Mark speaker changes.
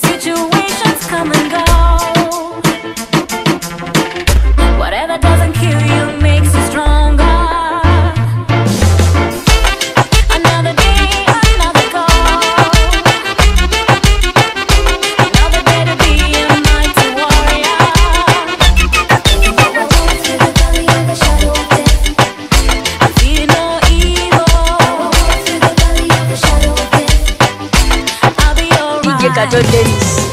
Speaker 1: Situations come and go.
Speaker 2: cayó el.